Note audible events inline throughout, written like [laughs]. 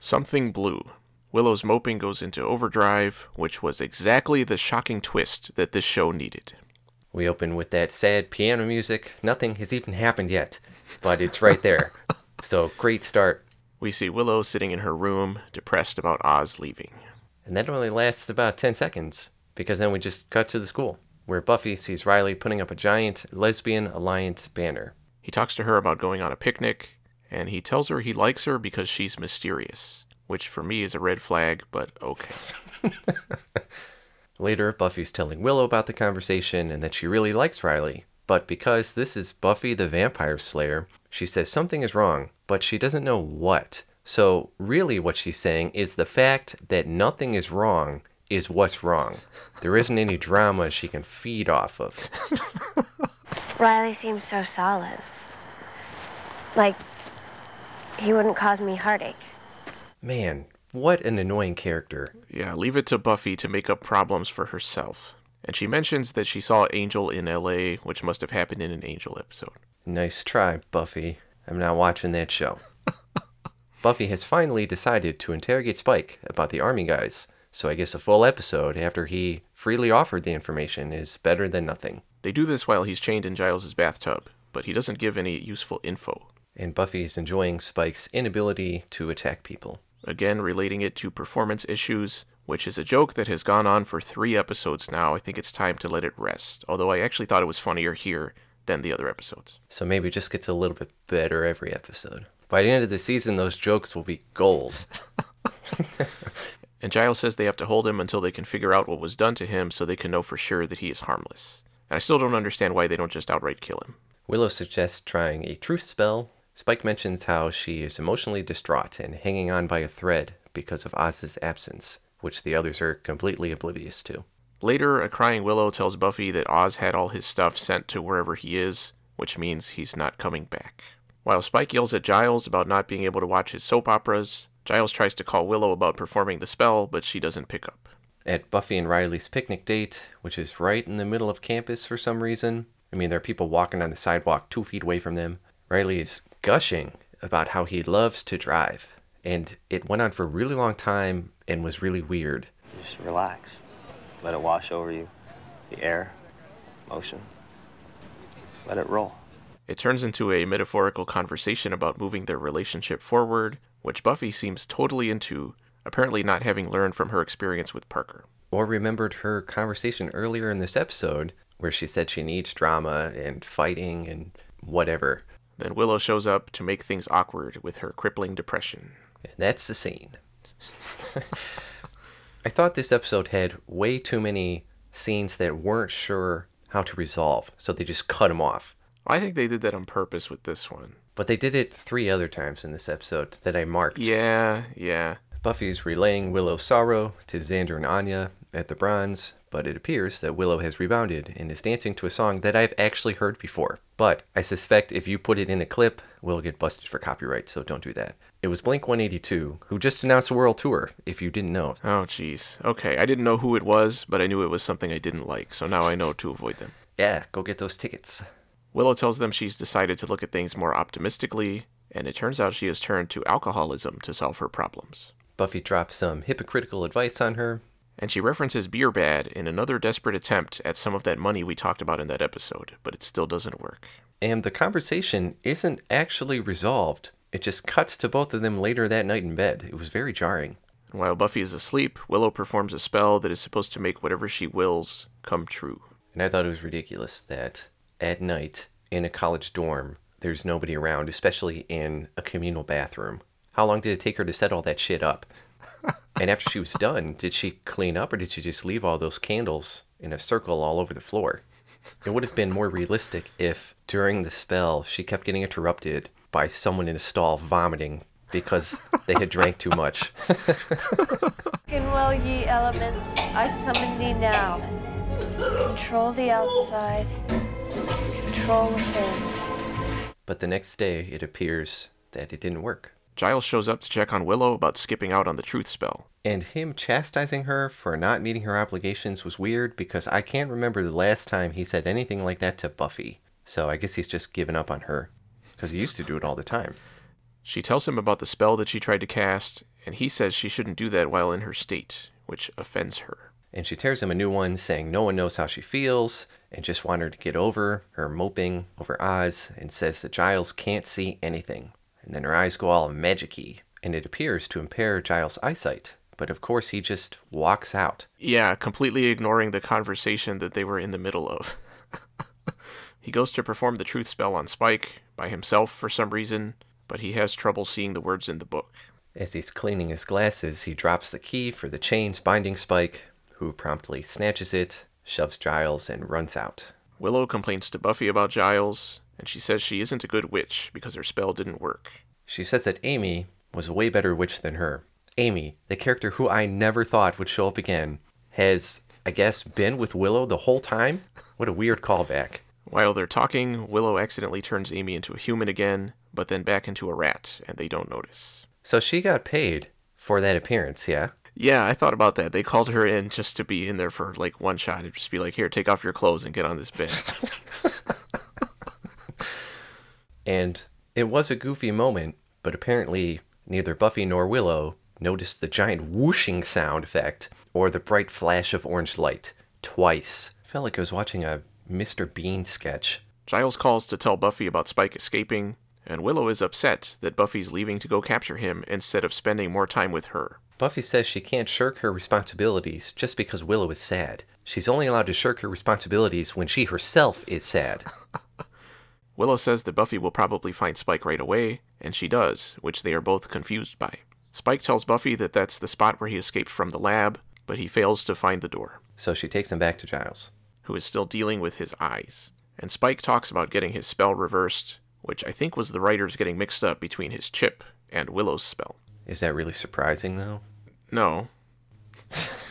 Something blue. Willow's moping goes into overdrive, which was exactly the shocking twist that this show needed. We open with that sad piano music. Nothing has even happened yet, but it's right there. [laughs] so, great start. We see Willow sitting in her room, depressed about Oz leaving. And that only lasts about 10 seconds, because then we just cut to the school, where Buffy sees Riley putting up a giant Lesbian Alliance banner. He talks to her about going on a picnic, and he tells her he likes her because she's mysterious, which for me is a red flag, but okay. [laughs] Later, Buffy's telling Willow about the conversation and that she really likes Riley. But because this is Buffy the Vampire Slayer, she says something is wrong, but she doesn't know what. So, really, what she's saying is the fact that nothing is wrong is what's wrong. There isn't any drama she can feed off of. [laughs] Riley seems so solid. Like, he wouldn't cause me heartache. Man, what an annoying character. Yeah, leave it to Buffy to make up problems for herself. And she mentions that she saw Angel in LA, which must have happened in an Angel episode. Nice try, Buffy. I'm not watching that show. [laughs] Buffy has finally decided to interrogate Spike about the army guys, so I guess a full episode after he freely offered the information is better than nothing. They do this while he's chained in Giles' bathtub, but he doesn't give any useful info. And Buffy is enjoying Spike's inability to attack people. Again, relating it to performance issues, which is a joke that has gone on for three episodes now. I think it's time to let it rest, although I actually thought it was funnier here than the other episodes. So maybe it just gets a little bit better every episode. By the end of the season, those jokes will be gold. [laughs] [laughs] and Giles says they have to hold him until they can figure out what was done to him so they can know for sure that he is harmless. And I still don't understand why they don't just outright kill him. Willow suggests trying a truth spell. Spike mentions how she is emotionally distraught and hanging on by a thread because of Oz's absence, which the others are completely oblivious to. Later, a crying Willow tells Buffy that Oz had all his stuff sent to wherever he is, which means he's not coming back. While Spike yells at Giles about not being able to watch his soap operas, Giles tries to call Willow about performing the spell, but she doesn't pick up. At Buffy and Riley's picnic date, which is right in the middle of campus for some reason, I mean, there are people walking on the sidewalk two feet away from them. Riley is gushing about how he loves to drive, and it went on for a really long time and was really weird. Just relax. Let it wash over you. The air, motion. Let it roll. It turns into a metaphorical conversation about moving their relationship forward, which Buffy seems totally into, apparently not having learned from her experience with Parker. Or remembered her conversation earlier in this episode where she said she needs drama and fighting and whatever. Then Willow shows up to make things awkward with her crippling depression. And that's the scene. I thought this episode had way too many scenes that weren't sure how to resolve, so they just cut them off. I think they did that on purpose with this one. But they did it three other times in this episode that I marked. Yeah, yeah. Buffy's relaying Willow's sorrow to Xander and Anya at the bronze, but it appears that Willow has rebounded and is dancing to a song that I've actually heard before. But I suspect if you put it in a clip, we'll get busted for copyright, so don't do that. It was Blink 182, who just announced a world tour, if you didn't know. Oh, jeez. Okay, I didn't know who it was, but I knew it was something I didn't like, so now I know to avoid them. Yeah, go get those tickets. Willow tells them she's decided to look at things more optimistically, and it turns out she has turned to alcoholism to solve her problems. Buffy drops some hypocritical advice on her, and she references beer bad in another desperate attempt at some of that money we talked about in that episode, but it still doesn't work. And the conversation isn't actually resolved. It just cuts to both of them later that night in bed. It was very jarring. While Buffy is asleep, Willow performs a spell that is supposed to make whatever she wills come true. And I thought it was ridiculous that at night in a college dorm, there's nobody around, especially in a communal bathroom. How long did it take her to set all that shit up? [laughs] and after she was done, did she clean up or did she just leave all those candles in a circle all over the floor? It would have been more realistic if during the spell she kept getting interrupted by someone in a stall vomiting because they had drank too much. And well, ye elements, I summon thee now. Control the outside, control within. But the next day, it appears that it didn't work. Giles shows up to check on Willow about skipping out on the truth spell. And him chastising her for not meeting her obligations was weird because I can't remember the last time he said anything like that to Buffy. So I guess he's just given up on her because he used to do it all the time. She tells him about the spell that she tried to cast, and he says she shouldn't do that while in her state, which offends her. And she tears him a new one, saying no one knows how she feels and just want her to get over her moping over Oz, and says that Giles can't see anything. And then her eyes go all magicy, and it appears to impair Giles' eyesight. But of course, he just walks out. Yeah, completely ignoring the conversation that they were in the middle of. [laughs] he goes to perform the truth spell on Spike by himself for some reason, but he has trouble seeing the words in the book. As he's cleaning his glasses, he drops the key for the chains binding Spike, who promptly snatches it, shoves Giles, and runs out. Willow complains to Buffy about Giles, and she says she isn't a good witch because her spell didn't work. She says that Amy was a way better witch than her. Amy, the character who I never thought would show up again, has, I guess, been with Willow the whole time? What a weird callback. While they're talking, Willow accidentally turns Amy into a human again, but then back into a rat, and they don't notice. So she got paid for that appearance, yeah? Yeah, I thought about that. They called her in just to be in there for like one shot and just be like, here, take off your clothes and get on this bed. [laughs] And it was a goofy moment, but apparently neither Buffy nor Willow noticed the giant whooshing sound effect or the bright flash of orange light twice. I felt like I was watching a Mr. Bean sketch. Giles calls to tell Buffy about Spike escaping, and Willow is upset that Buffy's leaving to go capture him instead of spending more time with her. Buffy says she can't shirk her responsibilities just because Willow is sad. She's only allowed to shirk her responsibilities when she herself is sad. [laughs] Willow says that Buffy will probably find Spike right away, and she does, which they are both confused by. Spike tells Buffy that that's the spot where he escaped from the lab, but he fails to find the door, So she takes him back to Giles. who is still dealing with his eyes. And Spike talks about getting his spell reversed, which I think was the writers getting mixed up between his chip and Willow's spell. Is that really surprising, though? No, [laughs]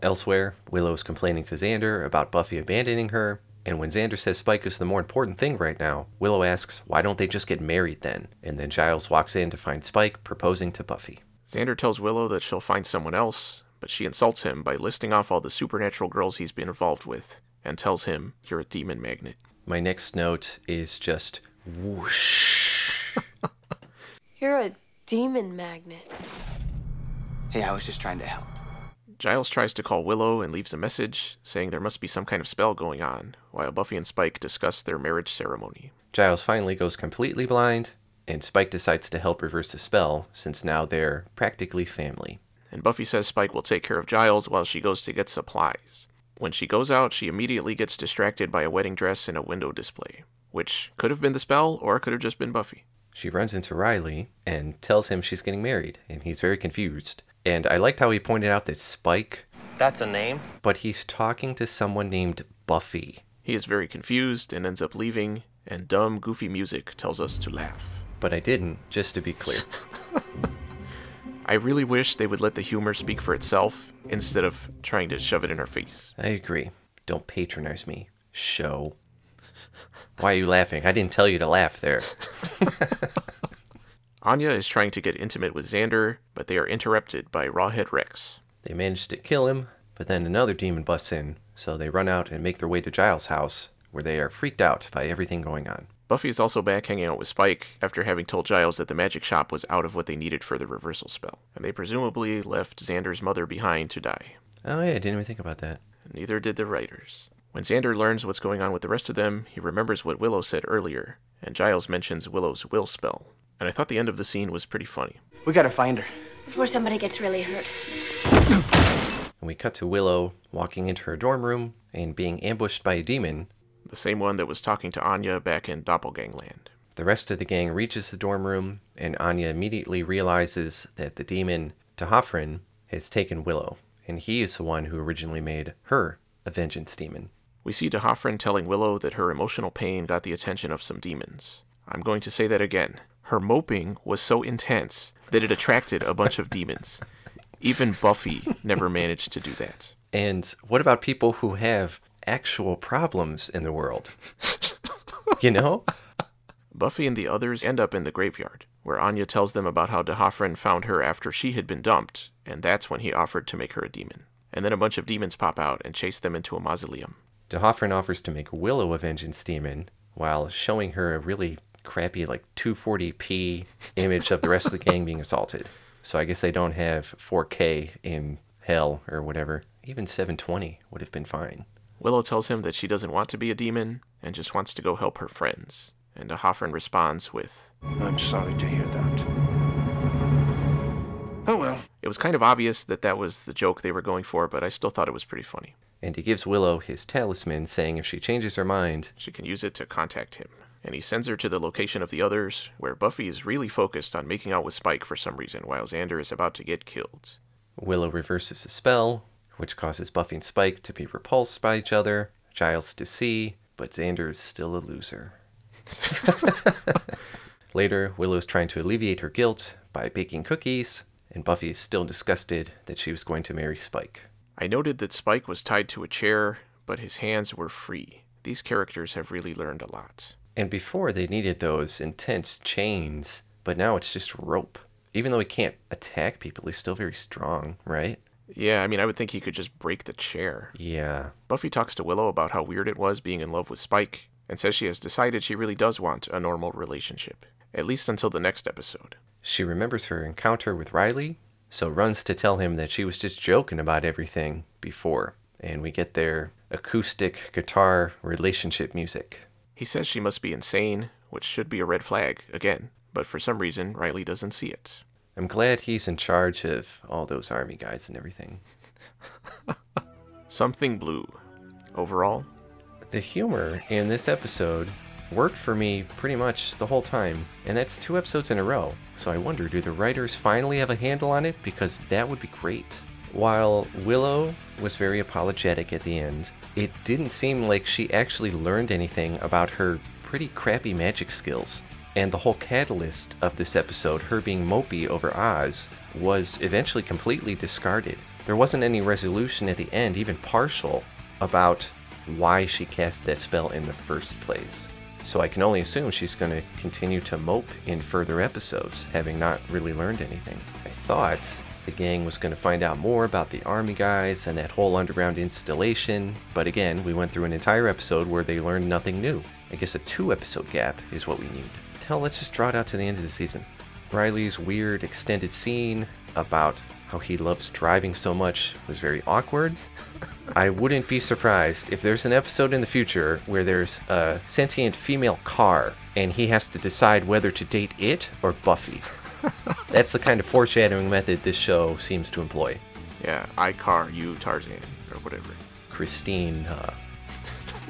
Elsewhere, Willow is complaining to Xander about Buffy abandoning her, and when Xander says Spike is the more important thing right now, Willow asks, why don't they just get married then? And then Giles walks in to find Spike proposing to Buffy. Xander tells Willow that she'll find someone else, but she insults him by listing off all the supernatural girls he's been involved with, and tells him, You're a demon magnet. My next note is just whoosh. [laughs] You're a demon magnet. Hey, I was just trying to help. Giles tries to call Willow and leaves a message saying there must be some kind of spell going on, while Buffy and Spike discuss their marriage ceremony. Giles finally goes completely blind, and Spike decides to help reverse the spell since now they're practically family. And Buffy says Spike will take care of Giles while she goes to get supplies. When she goes out, she immediately gets distracted by a wedding dress in a window display, which could have been the spell or could have just been Buffy. She runs into Riley and tells him she's getting married, and he's very confused. And I liked how he pointed out that Spike, That's a name? but he's talking to someone named Buffy. He is very confused and ends up leaving, and dumb, goofy music tells us to laugh. But I didn't, just to be clear. [laughs] I really wish they would let the humor speak for itself instead of trying to shove it in our face. I agree. Don't patronize me. Show. Why are you laughing? I didn't tell you to laugh there. [laughs] Anya is trying to get intimate with Xander, but they are interrupted by Rawhead Rex. They manage to kill him, but then another demon busts in, so they run out and make their way to Giles' house, where they are freaked out by everything going on. Buffy is also back hanging out with Spike after having told Giles that the magic shop was out of what they needed for the reversal spell, and they presumably left Xander's mother behind to die. Oh yeah, I didn't even think about that. Neither did the writers. When Xander learns what's going on with the rest of them, he remembers what Willow said earlier, and Giles mentions Willow's will spell. And I thought the end of the scene was pretty funny. We gotta find her. Before somebody gets really hurt. And we cut to Willow walking into her dorm room and being ambushed by a demon. The same one that was talking to Anya back in Doppelgangland. The rest of the gang reaches the dorm room, and Anya immediately realizes that the demon, D'Hoffryn, has taken Willow, and he is the one who originally made her a vengeance demon. We see D'Hoffryn telling Willow that her emotional pain got the attention of some demons. I'm going to say that again. Her moping was so intense that it attracted a bunch of demons. Even Buffy never managed to do that. And what about people who have actual problems in the world? You know? Buffy and the others end up in the graveyard, where Anya tells them about how D'Hoffryn found her after she had been dumped, and that's when he offered to make her a demon. And then a bunch of demons pop out and chase them into a mausoleum. D'Hoffryn offers to make Willow a vengeance demon while showing her a really crappy, like 240p image of the rest of the gang being assaulted. So I guess they don't have 4K in hell or whatever. Even 720 would have been fine. Willow tells him that she doesn't want to be a demon and just wants to go help her friends. And D'Hoffryn responds with, I'm sorry to hear that. Oh well. It was kind of obvious that that was the joke they were going for, but I still thought it was pretty funny. And he gives Willow his talisman, saying if she changes her mind, She can use it to contact him. And he sends her to the location of the others, where Buffy is really focused on making out with Spike for some reason, while Xander is about to get killed. Willow reverses the spell, which causes Buffy and Spike to be repulsed by each other, Giles to see, but Xander is still a loser. [laughs] Later, Willow is trying to alleviate her guilt by baking cookies, and Buffy is still disgusted that she was going to marry Spike. I noted that Spike was tied to a chair, but his hands were free. These characters have really learned a lot. And before they needed those intense chains, but now it's just rope. Even though he can't attack people, he's still very strong, right? Yeah, I mean, I would think he could just break the chair. Yeah. Buffy talks to Willow about how weird it was being in love with Spike, and says she has decided she really does want a normal relationship, at least until the next episode. She remembers her encounter with Riley, so runs to tell him that she was just joking about everything before. And we get their acoustic guitar relationship music. He says she must be insane, which should be a red flag, again, but for some reason, Riley doesn't see it. I'm glad he's in charge of all those army guys and everything. Something blue. Overall, The humor in this episode worked for me pretty much the whole time, and that's two episodes in a row. So I wonder do the writers finally have a handle on it? Because that would be great. While Willow was very apologetic at the end, it didn't seem like she actually learned anything about her pretty crappy magic skills. And the whole catalyst of this episode, her being mopey over Oz, was eventually completely discarded. There wasn't any resolution at the end, even partial, about why she cast that spell in the first place. So I can only assume she's going to continue to mope in further episodes, having not really learned anything. I thought the gang was going to find out more about the army guys and that whole underground installation, but again, we went through an entire episode where they learned nothing new. I guess a two episode gap is what we need. Hell, let's just draw it out to the end of the season. Riley's weird extended scene about how he loves driving so much was very awkward. [laughs] I wouldn't be surprised if there's an episode in the future where there's a sentient female car and he has to decide whether to date it or Buffy. [laughs] That's the kind of foreshadowing method this show seems to employ. yeah, I car, you Tarzan, or whatever. Christine, uh,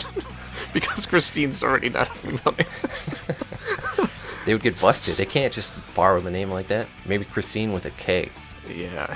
[laughs] Because Christine's already not a female name. [laughs] they would get busted. They can't just borrow the name like that. Maybe Christine with a K. yeah.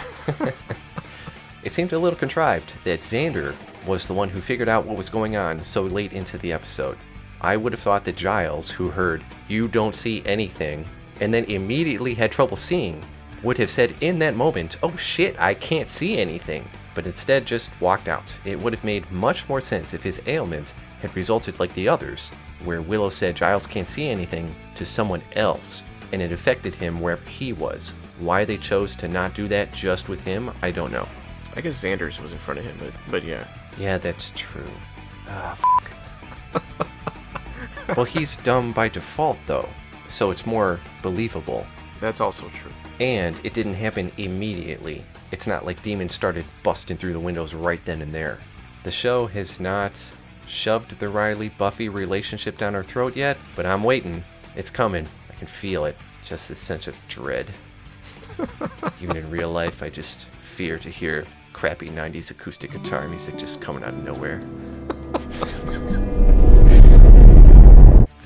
It seemed a little contrived that Xander was the one who figured out what was going on so late into the episode. I would have thought that Giles, who heard, You don't see anything, and then immediately had trouble seeing, would have said in that moment, Oh shit, I can't see anything, but instead just walked out. It would have made much more sense if his ailment had resulted like the others, where Willow said Giles can't see anything to someone else, and it affected him wherever he was. Why they chose to not do that just with him, I don't know. I guess Xander's was in front of him, but, but yeah. Yeah, that's true. Ah, [laughs] f- well, he's dumb by default, though, so it's more believable. That's also true. And it didn't happen immediately. It's not like demons started busting through the windows right then and there. The show has not shoved the Riley Buffy relationship down our throat yet, but I'm waiting. It's coming. I can feel it. Just this sense of dread. [laughs] Even in real life, I just fear to hear crappy 90s acoustic guitar music just coming out of nowhere. [laughs]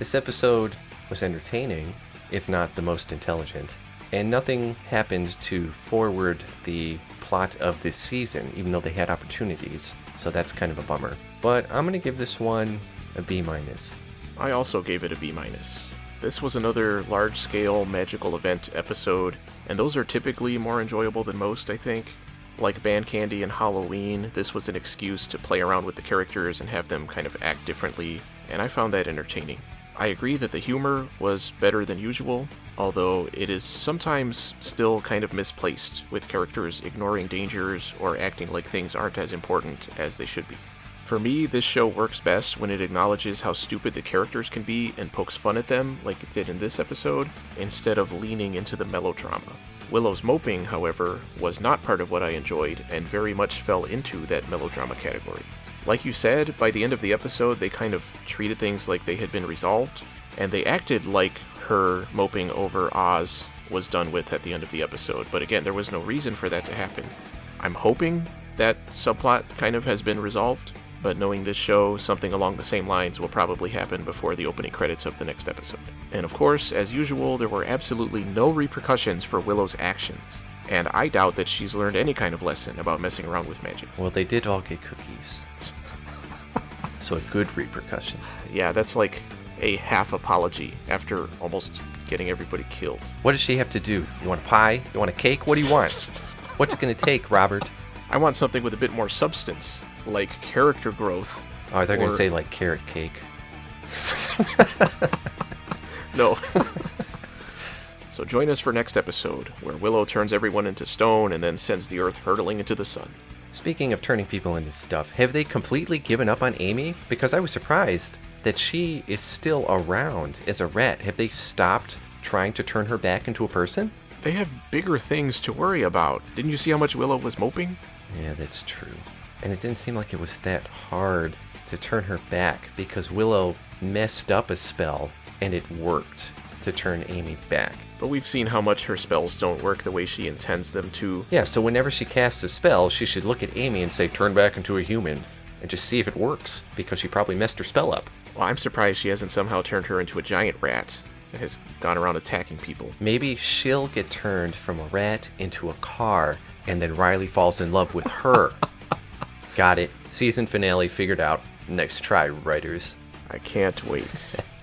This episode was entertaining, if not the most intelligent, and nothing happened to forward the plot of this season, even though they had opportunities, so that's kind of a bummer. But I'm gonna give this one a B minus. I also gave it a B minus. This was another large scale magical event episode, and those are typically more enjoyable than most, I think. Like Band Candy and Halloween, this was an excuse to play around with the characters and have them kind of act differently, and I found that entertaining. I agree that the humor was better than usual, although it is sometimes still kind of misplaced, with characters ignoring dangers or acting like things aren't as important as they should be. For me, this show works best when it acknowledges how stupid the characters can be and pokes fun at them, like it did in this episode, instead of leaning into the melodrama. Willow's moping, however, was not part of what I enjoyed and very much fell into that melodrama category. Like you said, by the end of the episode, they kind of treated things like they had been resolved, and they acted like her moping over Oz was done with at the end of the episode. But again, there was no reason for that to happen. I'm hoping that subplot kind of has been resolved, but knowing this show, something along the same lines will probably happen before the opening credits of the next episode. And of course, as usual, there were absolutely no repercussions for Willow's actions, and I doubt that she's learned any kind of lesson about messing around with magic. Well, they did all get cookies. So a good repercussion. Yeah, that's like a half apology after almost getting everybody killed. What does she have to do? You want a pie? You want a cake? What do you want? What's it going to take, Robert? I want something with a bit more substance, like character growth. Oh, they're going to say like carrot cake. [laughs] No. [laughs] so join us for next episode, where Willow turns everyone into stone and then sends the earth hurtling into the sun. Speaking of turning people into stuff, have they completely given up on Amy? Because I was surprised that she is still around as a rat. Have they stopped trying to turn her back into a person? They have bigger things to worry about. Didn't you see how much Willow was moping? Yeah, that's true. And it didn't seem like it was that hard to turn her back because Willow messed up a spell and it worked to turn Amy back. But we've seen how much her spells don't work the way she intends them to. Yeah, so whenever she casts a spell, she should look at Amy and say, turn back into a human, and just see if it works, because she probably messed her spell up. Well, I'm surprised she hasn't somehow turned her into a giant rat that has gone around attacking people. Maybe she'll get turned from a rat into a car, and then Riley falls in love with her. [laughs] Got it. Season finale figured out. Next try, writers. I can't wait. [laughs]